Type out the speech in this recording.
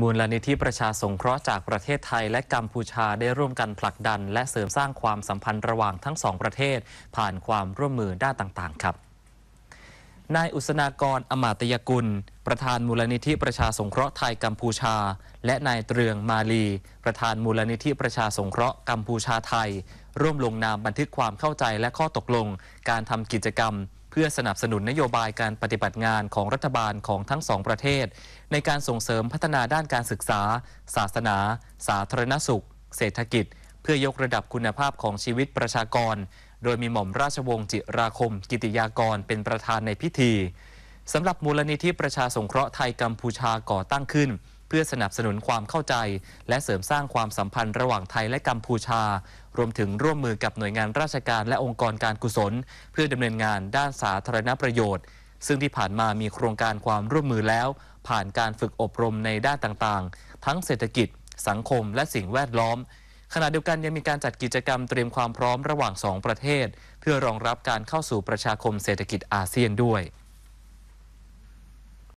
มูลนิธิประชาสงเคราะห์จากประเทศไทยและกัมพูชาได้ร่วมกันผลักดัน และเสริมสร้างความสัมพันธ์ระหว่างทั้งสองประเทศ ผ่านความร่วมมือด้านต่าง ๆ ครับ นายอุษนากรอมาตยกุล ประธานมูลนิธิประชาสงเคราะห์ไทยกัมพูชา และนายเตรืองมาลี ประธานมูลนิธิประชาสงเคราะห์กัมพูชาไทย ร่วมลงนามบันทึกความเข้าใจและข้อตกลง การทำกิจกรรม พื่อสนับสนุนนโยบายการปฏิบัติงานของรัฐบาลของทั้งสองประเทศ ในการส่งเสริมพัฒนาด้านการศึกษา ศาสนา สาธารณสุข เศรษฐกิจ เพื่อยกระดับคุณภาพของชีวิตประชากร โดยมีหม่อมราชวงศ์จิราคม กิติยากรเป็นประธานในพิธีสำหรับมูลนิธิประชาสงเคราะห์ไทยกัมพูชาก่อตั้งขึ้น เพื่อสนับสนุนความเข้าใจ และเสริมสร้างความสัมพันธ์ระหว่างไทยและกัมพูชา รวมถึงร่วมมือกับหน่วยงานราชการและองค์กรการกุศล เพื่อดำเนินงานด้านสาธารณประโยชน์ ซึ่งที่ผ่านมามีโครงการความร่วมมือแล้ว ผ่านการฝึกอบรมในด้านต่างๆ ทั้งเศรษฐกิจ สังคม และสิ่งแวดล้อมขณะเดียวกันยังมีการจัดกิจกรรมเตรียมความพร้อมระหว่างสองประเทศ เพื่อรองรับการเข้าสู่ประชาคมเศรษฐกิจอาเซียนด้วย